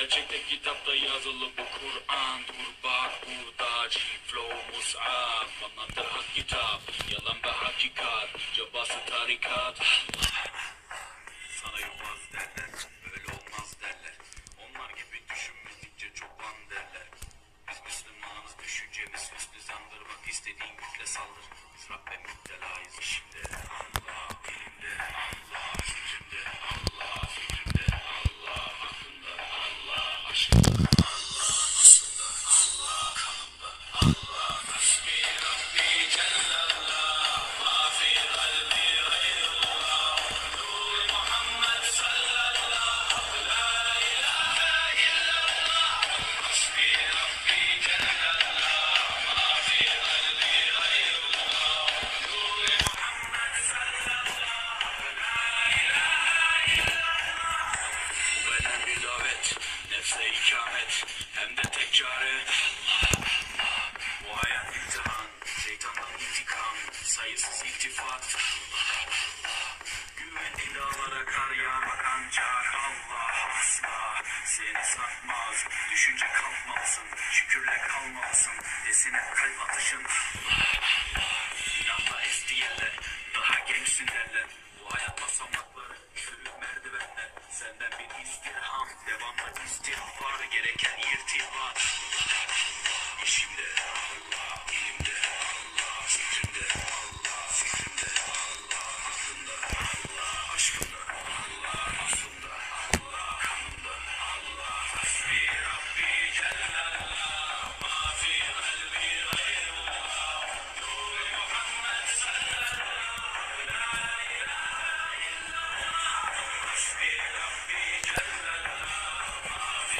Gerçekte kitapta yazılı bu Kur'an Dur bak burada flow mus'ab Anlatır hak kitap Yalan ve hakikat. Cabası tarikat istediğin güçle saldır. Rabbe müptelayız işimde Allah elimde Allah gücümde Allah fikrimde Allah hakkında Allah aşkında Allah aslında Allah kanımda Allah ancak Allah asla seni satmaz. Düşünce kalkmalısın, şükürle kalmalısın. Desin hep kalp atışın. İnanla eski yerler, daha gençsin derler. Bu hayat basamakları, çürük merdivenler. Senden bir istirham, devamlı istiğfar gereken irtibat. İşimde